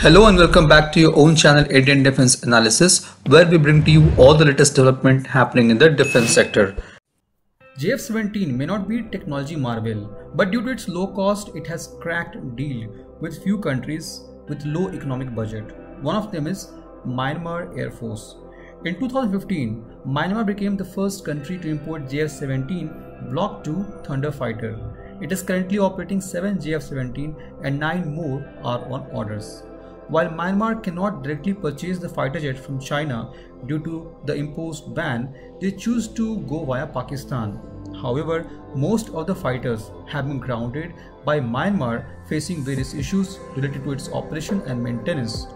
Hello and welcome back to your own channel Indian Defense Analysis where we bring to you all the latest development happening in the defense sector. JF-17 may not be technology marvel, but due to its low cost, it has cracked deal with few countries with low economic budget. One of them is Myanmar Air Force. In 2015, Myanmar became the first country to import JF-17 Block 2 Thunder fighter. It is currently operating 7 JF-17 and 9 more are on orders. While Myanmar cannot directly purchase the fighter jet from China due to the imposed ban, they choose to go via Pakistan. However, most of the fighters have been grounded by Myanmar facing various issues related to its operation and maintenance.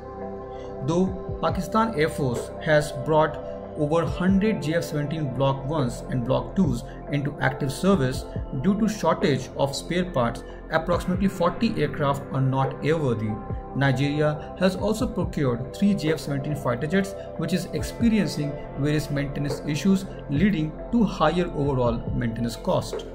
Though Pakistan Air Force has brought over 100 JF-17 Block 1s and Block 2s into active service due to shortage of spare parts, approximately 40 aircraft are not airworthy. Nigeria has also procured 3 JF-17 fighter jets which is experiencing various maintenance issues leading to higher overall maintenance cost.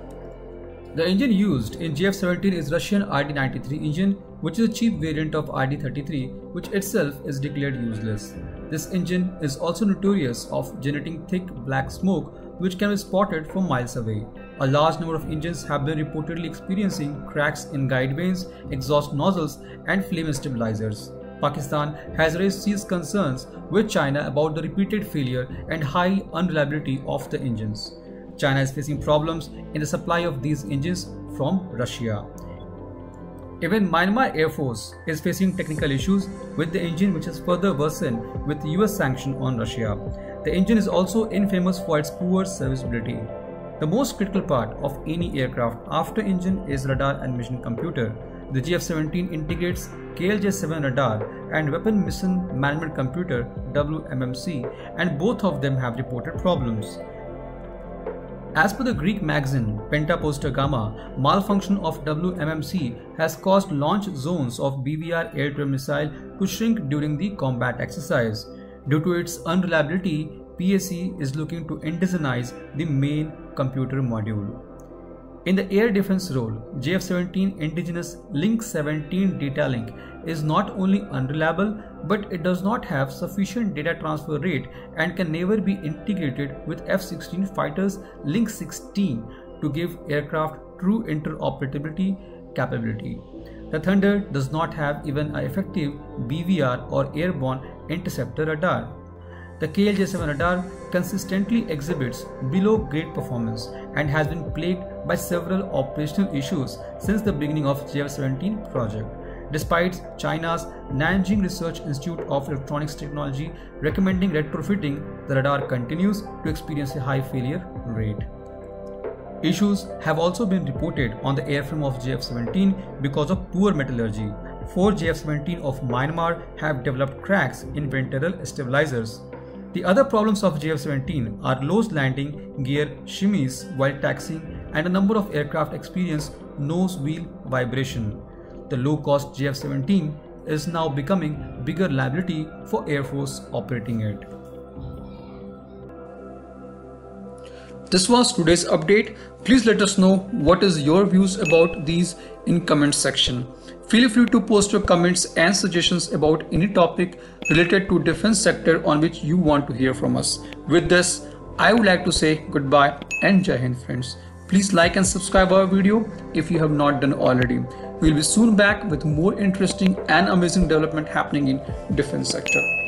The engine used in JF-17 is Russian RD-93 engine which is a cheap variant of RD-33 which itself is declared useless. This engine is also notorious of generating thick black smoke which can be spotted from miles away. A large number of engines have been reportedly experiencing cracks in guide vanes, exhaust nozzles and flame stabilizers. Pakistan has raised these concerns with China about the repeated failure and high unreliability of the engines. China is facing problems in the supply of these engines from Russia. Even Myanmar Air Force is facing technical issues with the engine which is further worsened with US sanction on Russia. The engine is also infamous for its poor serviceability. The most critical part of any aircraft after engine is radar and mission computer. The JF-17 integrates KLJ-7 radar and Weapon Mission Management Computer WMMC and both of them have reported problems. As per the Greek magazine Pentapostagma, malfunction of WMMC has caused launch zones of BVR air-to-air missile to shrink during the combat exercise. Due to its unreliability, PAC is looking to indigenize the main computer module. In the air defense role, JF-17 indigenous Link 17 data link is not only unreliable but it does not have sufficient data transfer rate and can never be integrated with F-16 fighters Link 16 to give aircraft true interoperability capability. The Thunder does not have even an effective BVR or airborne interceptor radar. The KLJ-7 radar consistently exhibits below grade performance and has been plagued by several operational issues since the beginning of JF-17 project. Despite China's Nanjing Research Institute of Electronics Technology recommending retrofitting, the radar continues to experience a high failure rate. Issues have also been reported on the airframe of JF-17 because of poor metallurgy. Four JF-17 of Myanmar have developed cracks in ventral stabilizers. The other problems of JF-17 are low landing gear shimmies while taxiing and a number of aircraft experience nose wheel vibration. The low-cost JF-17 is now becoming bigger liability for Air Force operating it. This was today's update. Please let us know what is your views about these in comment section. Feel free to post your comments and suggestions about any topic related to defense sector on which you want to hear from us. With this, I would like to say goodbye and Jai Hind friends. Please like and subscribe our video if you have not done already. We'll be soon back with more interesting and amazing development happening in defense sector.